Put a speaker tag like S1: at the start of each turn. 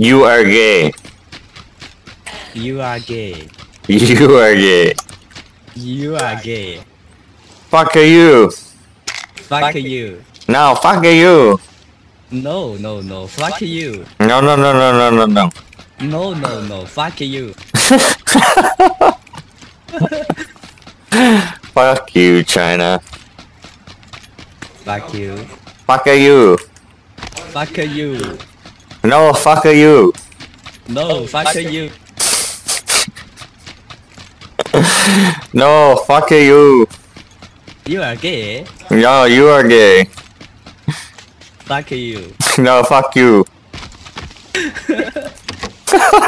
S1: You are gay.
S2: You are gay.
S1: You are gay.
S2: You are gay.
S1: Fuck you.
S2: Fuck you.
S1: No, fuck you.
S2: No, no, no. Fuck you.
S1: No, no, no, no, no, no, no.
S2: No, no, no. Fuck you.
S1: Fuck you, China.
S2: Fuck you.
S1: Fuck you.
S2: Fuck you.
S1: No, fuck you.
S2: No, fuck you.
S1: No, fuck you.
S2: You are gay.
S1: No, you are gay.
S2: Fuck you.
S1: No, fuck you.